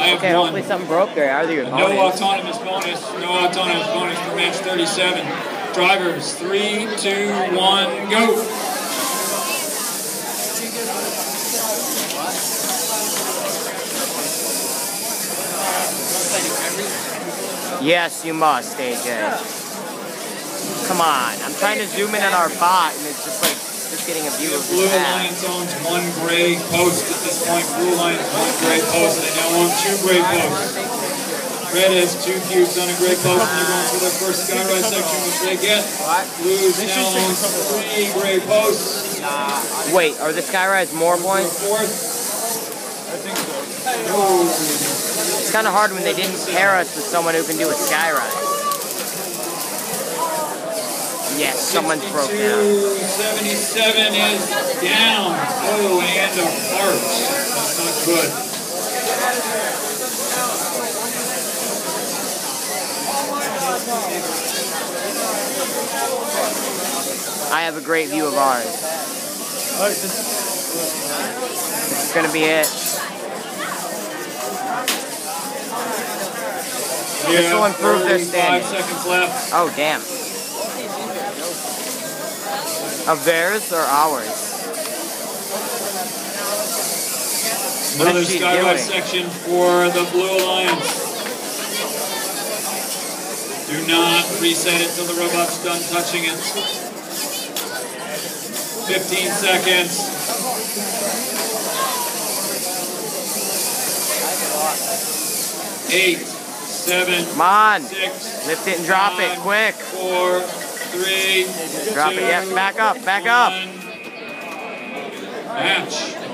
I have Okay, one. hopefully something broke there. Either your No autonomous bonus. No autonomous bonus for match 37. Drivers, three, two, one, go. Yes, you must, AJ. Come on. I'm trying to zoom in on our bot, and it's just like just getting a view of Blue the Alliance owns one gray post at this point. Blue Alliance one gray post. They now own two gray posts. Red has two cubes on a gray post, and they're going for their first skyrise section, which they get. Blues now owns three gray posts. Wait, are the Skyrise more For a points? fourth. It's kind of hard when they didn't pair us with someone who can do a Skyrise. Yes, someone's broke down. 77 is down. Oh, and a fart. That's not good. I have a great view of ours. Is gonna be it. Yeah, will improve their 35 standing. seconds left. Oh, damn. Of theirs or ours? Another is she Skyrise doing? section for the Blue Alliance. Do not reset it till the robot's done touching it. 15 seconds. Eight, seven, Come on. six, Lift it and drop it, quick. Four, three, Drop it, two, yep, back up, back up. Match.